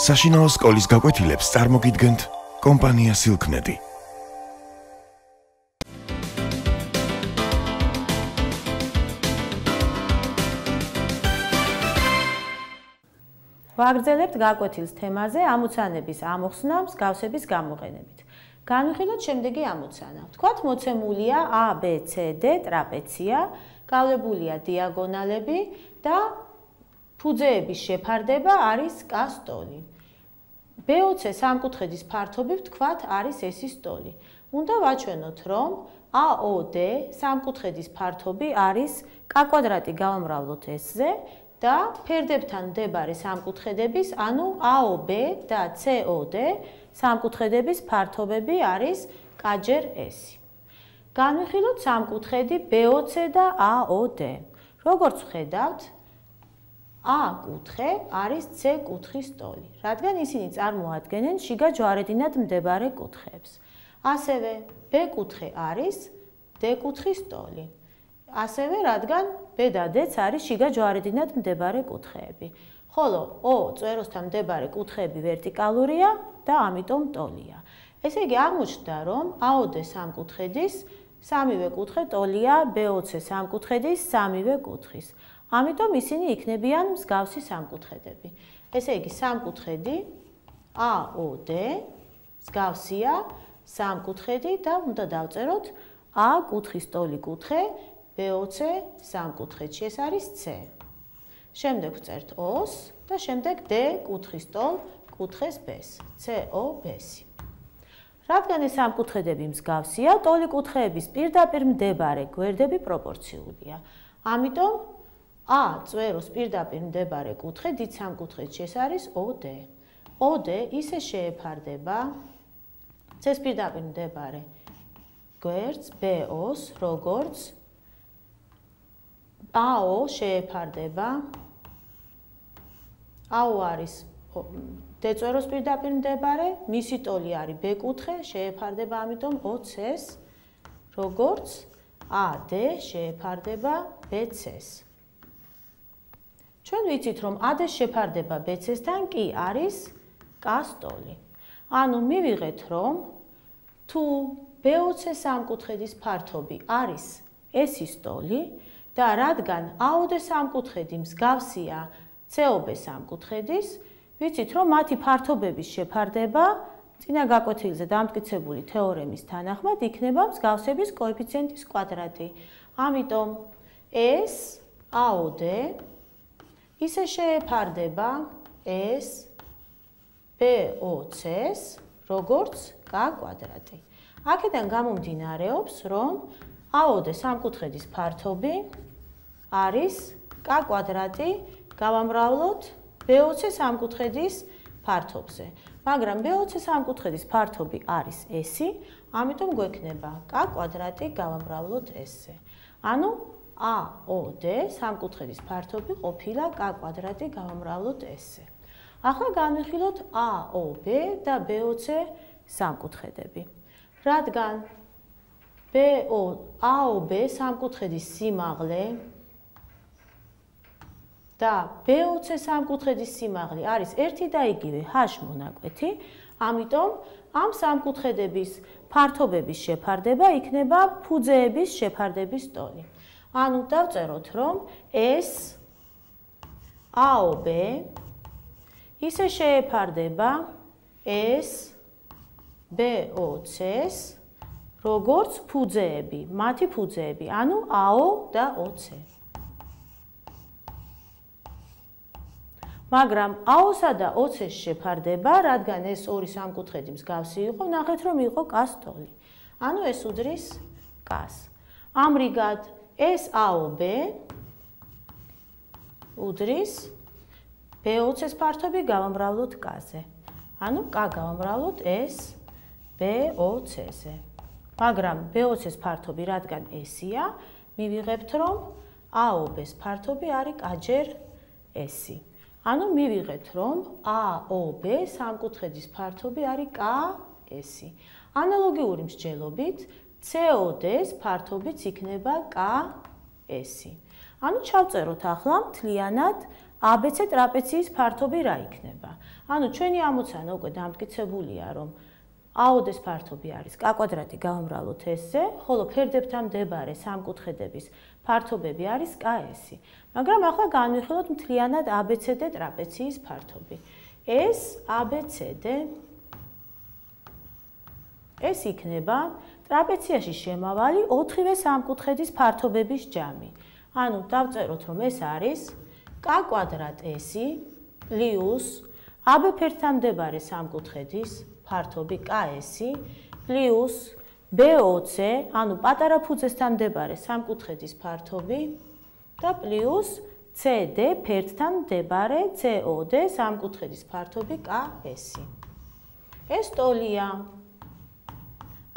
საშინაო სკოლის გაკვეთილებს წარმოგიდგენთ კომპანია Silknet. ვაგრძელებთ გაკვეთილს თემაზე ამოცანების ამოხსნას გავსების გამოყენებით. განვიხილოთ შემდეგი ამოცანა. თქვათ მოცემულია A, B, C, D ტრაპეცია, გავლებულია დიაგონალები და ფუძეების შეფარდება არის K სტოლი. BOC სამკუთხედის ფართობი ვთქვათ არის ეს სტოლი. უნდა ვაჩვენოთ, რომ AOD სამკუთხედის ფართობი არის K კვადრატი გავამრავლოთ S-ზე და ფერდებთან მდებარე სამკუთხედების, ანუ AOB და COD სამკუთხედების ფართობები არის კაჯერ S. განვიხილოთ სამკუთხედი BOC და AOD. როგორც ხედავთ, A კუთხე არის C კუთხის ტოლი, რადგან ისინი წარმოადგენენ შიგა ჯვარედინად მდებარე კუთხეებს. ასევე B კუთხე არის D კუთხის ტოლი. ასევე რადგან B და D-ც არის შიგა ჯვარედინად მდებარე კუთხეები. ხოლო O წეროსთან მდებარე კუთხეები ვერტიკალურია და ამიტომ ტოლია. ესე იგი აღმოჩნდა, რომ AOD სამკუთხედის სამივე კუთხე ტოლია BOC სამკუთხედის სამივე კუთხის. ამიტომ ისინი იქნებიან მსგავსი სამკუთხედები. ესე იგი სამკუთხედი AOD მსგავსია სამკუთხედი და უნდა დავწეროთ A კუთხის ტოლი კუთხე BOC სამკუთხედში ეს არის C. შემდეგ ვწერთ O-ს და შემდეგ D კუთხის ტოლ კუთხეს B-ს, COB-ს. რადგან ეს სამკუთხედები მსგავსია, ტოლი კუთხეების პირდაპირ მდებარე გვერდები პროპორციულია. ამიტომ A წვეროს პირდაპირ მდებარე კუთხე დიდ სამკუთხედში ეს არის OD. OD ისე შეეფარდება C-ს პირდაპირ მდებარე გვერდს BO-ს, როგორც AO შეეფარდება AO არის დეწვეროს პირდაპირ მდებარე, მისი ტოლი არის B კუთხე, შეეფარდება ამიტომ OC-ს, როგორც AD შეეფარდება BC-ს. ჩვენ ვიცით, რომ AD-ს შეფარდება BC-სთან, კი არის K-ს ტოლი. ანუ მივიღეთ, რომ თუ BOC სამკუთხედის ფართობი არის S-ის ტოლი, და რადგან AOD სამკუთხედი მსგავსია COB სამკუთხედის, ვიცით რომ მათი ფართობების შეფარდება წინა გაკვეთილზე დამტკიცებული თეორემის თანახმად იქნება მსგავსების კოეფიციენტის კვადრატი. ამიტომ S AOD ისე შეეფარდება S BOC-ს როგორც K კვადრატი. აქედან გამომდინარეობს, რომ AOD სამკუთხედის ფართობი არის k კვადრატი გავამრავლოთ BOC სამკუთხედის ფართობზე. მაგრამ BOC სამკუთხედის ფართობი არის S-ი, ამიტომ გვექნება k კვადრატი გავამრავლოთ S-ზე. ანუ AOD სამკუთხედის ფართობი ყოფილა k კვადრატი გავამრავლოთ S-ზე. ახლა განვიხილოთ AOB და BOC სამკუთხედები. რადგან BO AOB სამკუთხედის სიმაღლე და BOC სამკუთხედის სიმაღლე არის ერთი და იგივე H მონაკვეთი, ამიტომ ამ სამკუთხედების ფართობების შეფარდება იქნება ფუძეების შეფარდების ტოლი. ანუ დავწეროთ, რომ S AOB ისე შეეფარდება S BOC-ს როგორც ფუძეები, მათი ფუძეები, ანუ AO და OC. მაგრამ AO-სა და OC-ს შეფარდება, რადგან ეს ორი სამკუთხედი მსგავსი იყო, ნახეთ რომ იყო კასტოლი. ანუ ეს უდრის კას. ამრიგად ეს AOB უდრის BOC-ს ფართობი გავამრავლოთ კაზე. ანუ K გავამრავლოთ S BOC-ზე. მაგრამ BOC-ს ფართობი რადგან S-ია, მივიღებთ რომ AOB-ს ფართობი არის კაჯერ S-ი. ანუ მივიღეთ რომ AOB სამკუთხედის ფართობი არის KS-ი. ანალოგიური მსჯელობით COD-ს ფართობიც იქნება KS-ი. ანუ ჩავწეროთ ახლა მთლიანად ABC ტრაპეციის ფართობი რა იქნება? ანუ ჩვენი ამოცანა უკვე დამტკიცებულია, რომ AOD-ის ფართობი არის k კვადრატი გავამრავლოთ s-ზე, ხოლო ფერდებთან მდებარე სამკუთხედების ფართობები არის k-ს. მაგრამ ახლა განვიხილოთ მთლიანად ABCD ტრაპეციის ფართობი. ეს ABCD ეს იქნება ტრაპეციაში შემავალი 4-ვე სამკუთხედის ფართობების ჯამი. ანუ დავწეროთ, რომ ეს არის k კვადრატ s პლუს AB ფერთან მდებარე სამკუთხედის ფართობი KS პლუს BOC, ანუ პატარა ფუძესთან მდებარე სამკუთხედის ფართობი და პლუს CD ფერთან მდებარე COD სამკუთხედის ფართობი KS. ეს ტოლია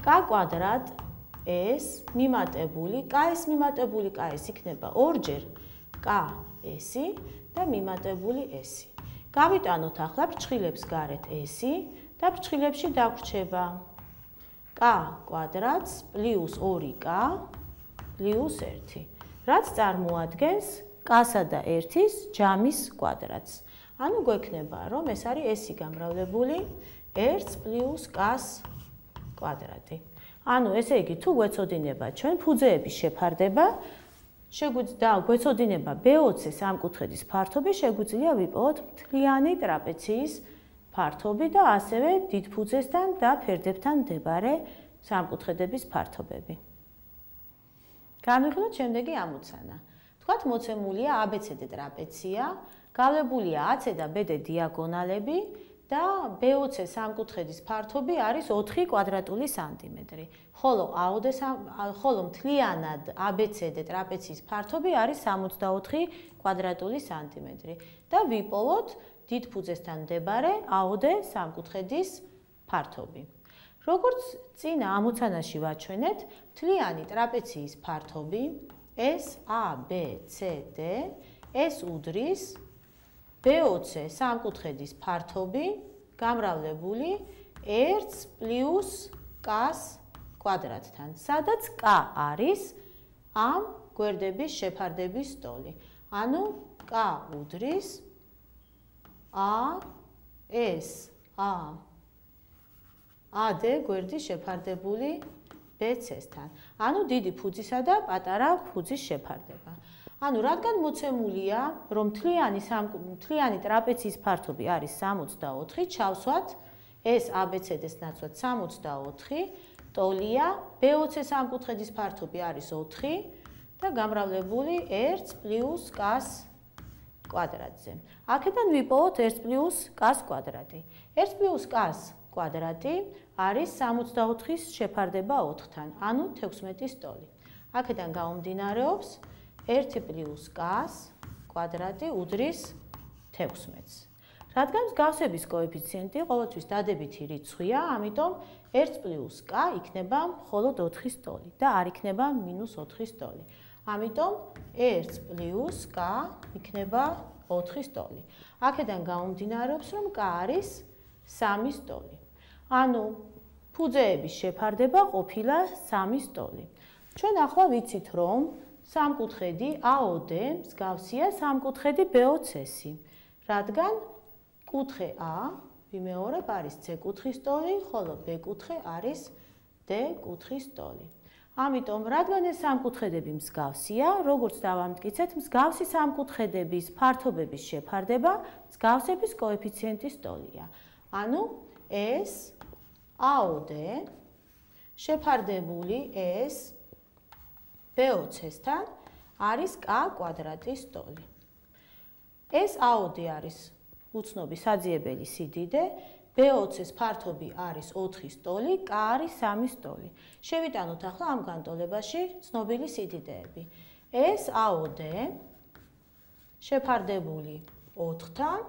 k კვადრატ s მიმატებული k-ის მიმატებული k-ის იქნება ორჯერ k-s და მიმატებული s. გავიტანოთ ახლა ფრჩხილებს გარეთ s და ფრჩხილებში დაგვრჩება კვადრატს პლუს 2k პლუს 1. რაც წარმოადგენს k-სა და 1-ის ჯამის კვადრატს. ანუ გვექნება, რომ ეს არის s-ი გამრავლებული 1 პლუს k-ს კვადრატი. ანუ ესე იგი თუ გვეცოდინება ჩვენ ფუძეების შეფარდება შეგვიძლია გვეცოდინება B20 სამკუთხედის ფართობი შეგვიძლია ვიპოვოთ მთლიანი ტრაპეციის ფართობი და ასევე დიდ ფუძესთან და ფერდებთან მდებარე სამკუთხედების ფართობები. განვიხილოთ შემდეგი ამოცანა. თქვათ მოცემულია ABCD ტრაპეცია, გავლებულია AC და BD დიაგონალები და B20 სამკუთხედის ფართობი არის 4 კვადრატული სანტიმეტრი. ხოლო AOD ხოლო მთლიანად ABCD ტრაპეციის ფართობი არის 64 კვადრატული სანტიმეტრი და ვიპოვოთ დიდ ფუძესთან მდებარე AOD სამკუთხედის ფართობი. როგორც წინა ამოცანაში ვაჩვენეთ, მთლიანი ტრაპეციის ფართობი SABCD ეს უდრის B20 სამკუთხედის ფართობი გამრავლებული 1 k-ს კვადრატთან, სადაც k არის ამ გვერდების შეფარდების ტოლი. ანუ k უდრის a s a ad გვერდის შეფარდებული bc-სთან. ანუ დიდი ფუძისა და პატარა ფუძის შეფარდება. ანუ რადგან მოცემულია, რომ თლიანი თლიანი ტრაპეციის ფართობი არის 64, ჩავსვათ ეს ABCD-ს ნაცვლად 64, ტოლია, B20 სამკუთხედის ფართობი არის 4 და გამრავლებული 1 პლუს k-ს კვადრატზე. აქედან ვიპოვოთ 1 პლუს k-ს კვადრატი. 1 პლუს k-ს კვადრატი არის 64-ის შეფარდება 4-თან, ანუ 16-ის ტოლი. აქედან გამომდინარეობს 1 1 პლუს k-ს კვადრატი უდრის 16-ს. რადგან გავსების კოეფიციენტი ყოველთვის დადებითი რიცხვია, ამიტომ 1 პლუს k იქნება მხოლოდ 4-ის ტოლი და არ იქნება -4-ის ტოლი. ამიტომ 1 პლუს k იქნება 4-ის ტოლი. აქედან გამომდინარეობს, რომ k არის 3-ის ტოლი. ანუ ფუძეების შეფარდება ყოფილა 3-ის ტოლი. ჩვენ ახლა ვიცით, რომ სამკუთხედი AOD მსგავსია სამკუთხედი BOC-ს. რადგან კუთხე A ვიმეორებ არის C კუთხის ტოლი, ხოლო B კუთხე არის D კუთხის ტოლი. ამიტომ რადგან ეს სამკუთხედები მსგავსია, როგორც დავამტკიცეთ, მსგავსი სამკუთხედების ფართობების შეფარდება მსგავსების კოეფიციენტის ტოლია. ანუ ეს AOD შეფარდებული ეს B20-სთან არის k კვადრატის ტოლი. ეს AOD არის უცნობი საძიებელი სიდიდე, B20-ის ფართობი არის 4-ის ტოლი, k არის 3-ის ტოლი. შევიტანოთ ახლა ამ განტოლებაში ცნობილი სიდიდეები. ეს AOD შეფარდებული 4-თან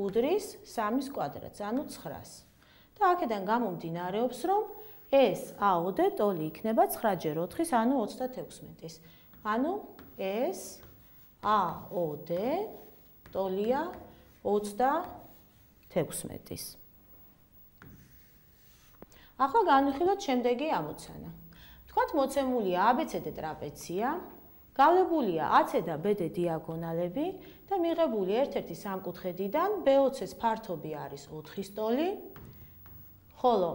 უდრის 3-ის კვადრატს, ანუ 9-ს. და აქედან გამომდინარეობს, რომ ეს AOD ტოლი იქნება 9-ჯერ 4-ის, ანუ 36-ის. ანუ ეს AOD ტოლია 36-ის. ახლა განვიხილოთ შემდეგი ამოცანა. თქვათ მოცემულია ABCD ტრაპეცია გავლებულია AC და BD დიაგონალები და მიღებული ერთ-ერთი სამკუთხედიდან BOC-ს ფართობი არის 4 სტოლი, ხოლო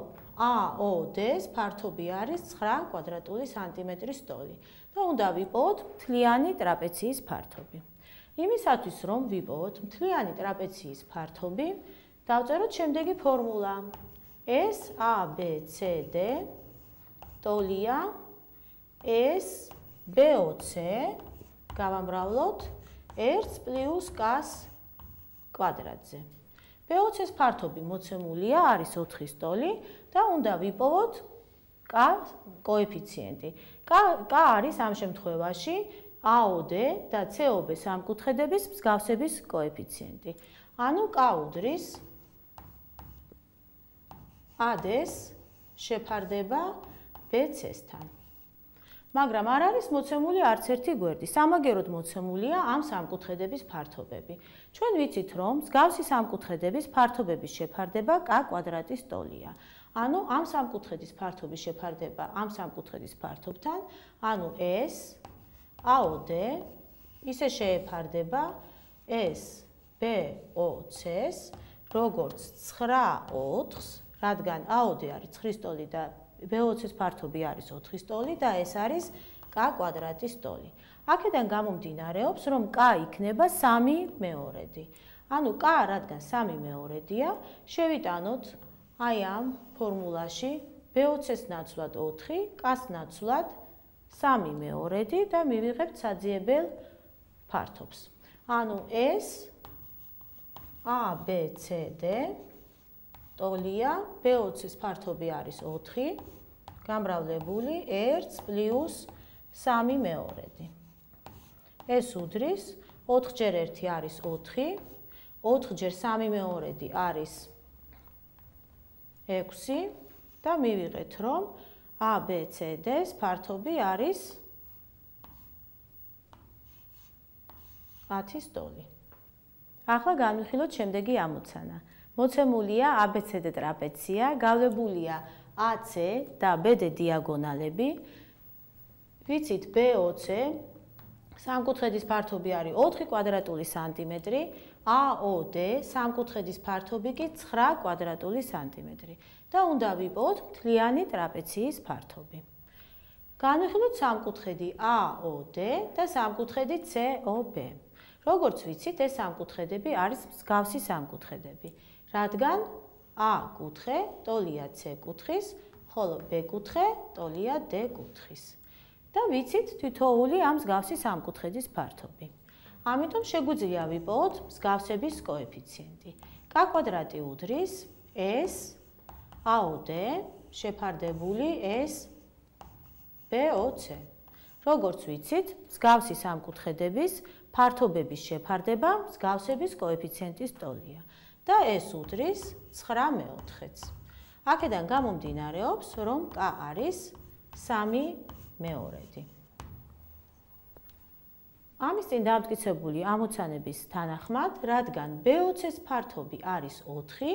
AOD-ს ფართობი არის 9 კვადრატული სანტიმეტრის სტოლი და უნდა ვიპოვოთ მთლიანი ტრაპეციის ფართობი. იმისათვის რომ ვიპოვოთ მთლიანი ტრაპეციის ფართობი, დავწეროთ შემდეგი ფორმულა. S A B C D ტოლია S BOC გავამრავლოთ 1 + k-ს კვადრატზე. BOC-ს ფართობი მოცემულია არის 4 სტოლი და უნდა ვიპოვოთ k კოეფიციენტი. k k არის ამ შემთხვევაში AOD და COB სამკუთხედების მსგავსების კოეფიციენტი. ანუ k უდრის AD-ს შეფარდება BC-სთან. მაგრამ არ არის მოცემული არც ერთი გვერდი. სამაგეროდ მოცემულია ამ სამკუთხედების ფართობები. ჩვენ ვიცით, რომ მსგავსი სამკუთხედების ფართობების შეფარდება k კვადრატის ტოლია. ანუ ამ სამკუთხედის ფართობის შეფარდება ამ სამკუთხედის ფართობთან, ანუ s AOD ისე შეეფარდება s BOC-ს როგორც 9 4-ს, რადგან AOD არის 9 ტოლი და BOC-ის ფართობი არის 4 სტოლი და ეს არის k კვადრატის სტოლი. აქედან გამომდინარეობს, რომ k იქნება 3 მეორედი. ანუ k რადგან 3 მეორედია, შევიტანოთ აი ამ ფორმულაში BOC-ს ნაცვლად 4, k-ს ნაცვლად 3 მეორედი და მივიღებთ საძიებელ ფართობს. ანუ ეს A B C D ტოლია B20-ის ფართობი არის 4 გამრავლებული 1 + 3 მეორედი. ეს უდრის 4 ჯერ 1 არის 4, 4 ჯერ 3 მეორედი არის 6 და მივიღეთ რომ ABCD-ს ფართობი არის 10 სტოლი. ახლა განვიხილოთ შემდეგი ამოცანა. მოცემულია ABCD ტრაპეცია, გავლებულია AC და BD დიაგონალები. ვიცით BOC სამკუთხედის ფართობი არის 4 კვადრატული სანტიმეტრი, AOD სამკუთხედის ფართობი კი 9 კვადრატული სანტიმეტრი და უნდა ვიპოვოთ მთლიანი ტრაპეციის ფართობი. განვიხილოთ სამკუთხედი AOD და სამკუთხედი COB. როგორც ვიცით, ეს სამკუთხედები არის მსგავსი სამკუთხედები. რადგან A კუთხე ტოლია C კუთხის, ხოლო B კუთხე ტოლია D კუთხის. და ვიცით თითოეული ამ მსგავსი სამკუთხედის ფართობი. ამიტომ შეგვიძლია ვიპოვოთ მსგავსების კოეფიციენტი. k კვადრატი უდრის s AOD შეფარდებული s BOC. როგორც ვიცით, მსგავსი სამკუთხედების ფართობების შეფარდება მსგავსების კოეფიციენტის ტოლია. და ეს უდრის 9 მეოთხედს. აქედან გამომდინარეობს, რომ k არის 3 მეორედი. ამის წინ დამტკიცებული ამოცანების თანახმად, რადგან BOC-ს ფართობი არის 4,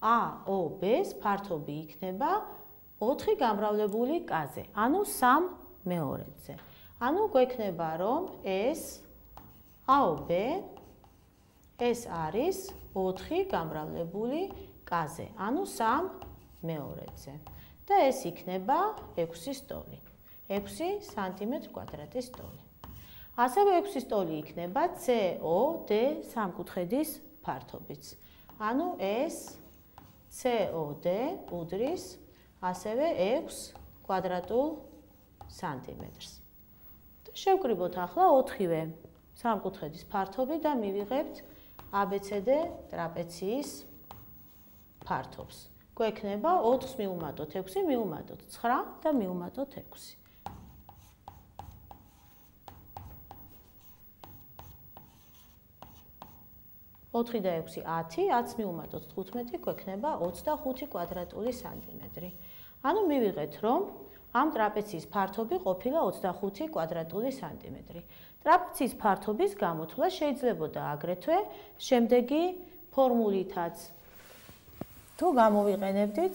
AOB-ს ფართობი იქნება 4 გამრავლებული k-ზე, ანუ 3 მეორედზე. ანუ გვექნება, რომ ეს AOB ეს არის 4 გამრავლებული კაზე, ანუ 3 მეორედზე. და ეს იქნება 6 სტოლი. 6 სანტიმეტრ კვადრატის სტოლი. ასევე 6 სტოლი იქნება COD სამკუთხედის ფართობიც. ანუ ეს COD უდრის ასევე 6 კვადრატულ სანტიმეტრს. შევკრიბოთ ახლა 4-ვე სამკუთხედის ფართობი და მივიღებთ ABCD ტრაპეციის ფართობს. გვექნება 4-ს მივუმატოთ 6, მივუმატოთ 9 და მივუმატოთ 6. ოთხი და 6 10, 10 მივუმატოთ 15, გვექნება 25 კვადრატული სანტიმეტრი. ანუ მივიღეთ, რომ ამ ტრაპეციის ფართობი ყოფილა 25 კვადრატული სანტიმეტრი. ტრაპეციის ფართობის გამოთვლა შეიძლებოდა აგრეთვე შემდეგი ფორმულითაც. თუ გამოვიყენებდით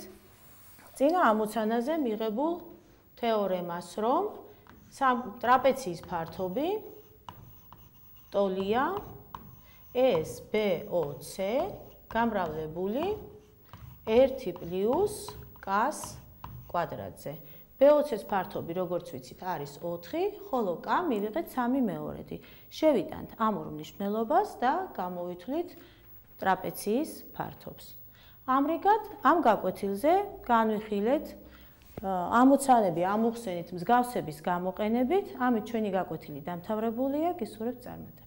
წინა ამოცანაზე მიღებულ თეორემას, რომ ტრაპეციის ფართობი ტოლია SBOC გამრავლებული 1 k-ს კვადრატზე. BOC-ს ფართობი, როგორც ვიცით, არის 4, ხოლო k მივიღეთ 3/2. შევიტანთ ამ ორ მნიშვნელობას და გამოვითვლით ტრაპეციის ფართობს. ამრიგად, ამ გაკვეთილზე განვიხილეთ ამოცანები ამოხსენით მსგავსების გამოყენებით, ამით ჩვენი გაკვეთილი დამთავრებულია, გისურვებთ წარმატებას.